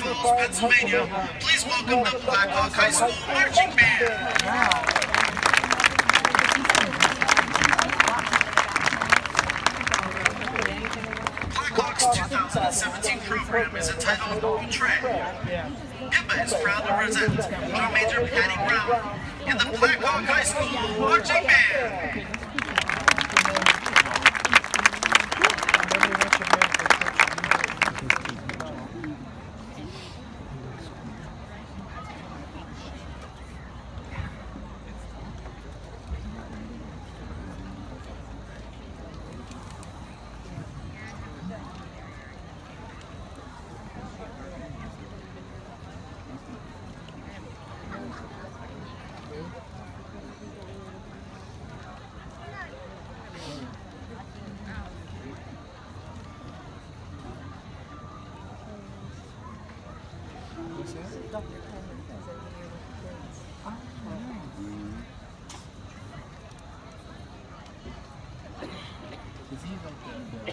Falls, Pennsylvania, please welcome the Blackhawk High School Marching Band. Blackhawks 2017 program is entitled Track. PIMBA is proud to present Drum Major Patty Brown and the Blackhawk High School Marching Band. Who's that? Dr. Cameron comes over here with the kids. Oh, nice. Mm -hmm. Is he like the, the